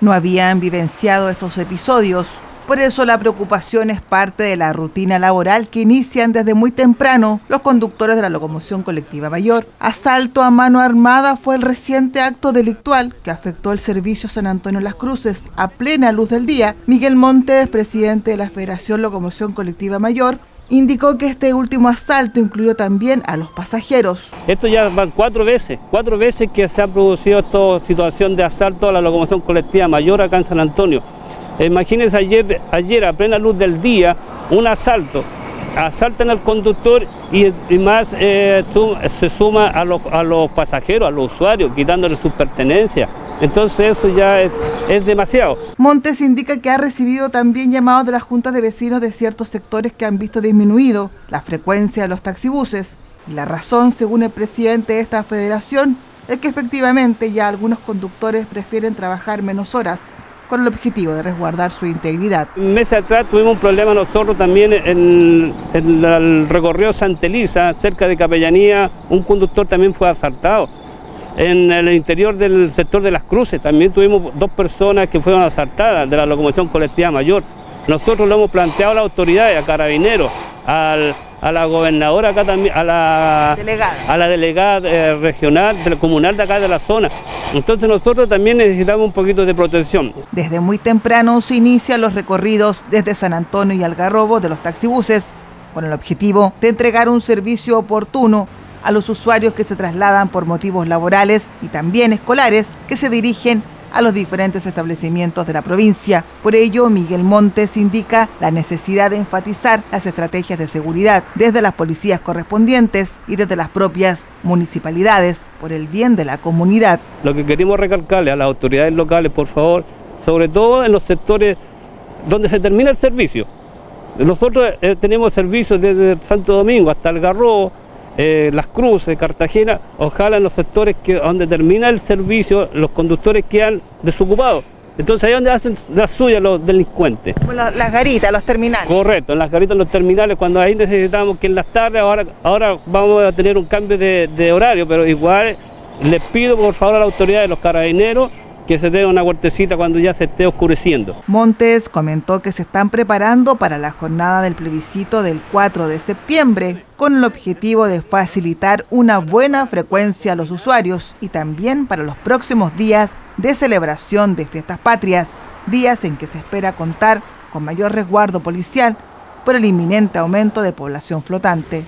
no habían vivenciado estos episodios. Por eso la preocupación es parte de la rutina laboral que inician desde muy temprano los conductores de la locomoción colectiva mayor. Asalto a mano armada fue el reciente acto delictual que afectó el servicio San Antonio Las Cruces a plena luz del día. Miguel Montes, presidente de la Federación Locomoción Colectiva Mayor, indicó que este último asalto incluyó también a los pasajeros. Esto ya van cuatro veces, cuatro veces que se ha producido esta situación de asalto a la locomoción colectiva mayor acá en San Antonio. Imagínense ayer, ayer a plena luz del día, un asalto. Asaltan al conductor y, más eh, se suma a los, a los pasajeros, a los usuarios, quitándole sus pertenencias. Entonces eso ya es, es, demasiado. Montes indica que ha recibido también llamados de las juntas de vecinos de ciertos sectores que han visto disminuido la frecuencia de los taxibuses. Y la razón, según el presidente de esta federación, es que efectivamente ya algunos conductores prefieren trabajar menos horas con el objetivo de resguardar su integridad. Meses atrás tuvimos un problema nosotros también en, el recorrido Santa Elisa, cerca de Capellanía, un conductor también fue asaltado. En el interior del sector de las cruces también tuvimos dos personas que fueron asaltadas de la locomoción colectiva mayor. Nosotros lo hemos planteado a las autoridades, a carabineros, al, a la gobernadora acá también, a la delegada, a la delegada eh, regional, comunal de acá de la zona. Entonces nosotros también necesitamos un poquito de protección. Desde muy temprano se inician los recorridos desde San Antonio y Algarrobo de los taxibuses, con el objetivo de entregar un servicio oportuno a los usuarios que se trasladan por motivos laborales y también escolares que se dirigen a los diferentes establecimientos de la provincia. Por ello, Miguel Montes indica la necesidad de enfatizar las estrategias de seguridad desde las policías correspondientes y desde las propias municipalidades por el bien de la comunidad. Lo que queremos recalcarle a las autoridades locales, por favor, sobre todo en los sectores donde se termina el servicio. Nosotros eh, tenemos servicios desde Santo Domingo hasta el Garrobo, eh, Las Cruces, Cartagena, ojalá en los sectores que, donde termina el servicio los conductores quedan desocupados. Entonces ahí es donde hacen la suya los delincuentes. las garitas, los terminales. Correcto, en las garitas, los terminales, cuando ahí necesitamos que en las tardes, ahora, ahora vamos a tener un cambio de, de horario, pero igual les pido por favor a la autoridad de los carabineros que se dé una huertecita cuando ya se esté oscureciendo. Montes comentó que se están preparando para la jornada del plebiscito del 4 de septiembre, con el objetivo de facilitar una buena frecuencia a los usuarios y también para los próximos días de celebración de fiestas patrias, días en que se espera contar con mayor resguardo policial por el inminente aumento de población flotante.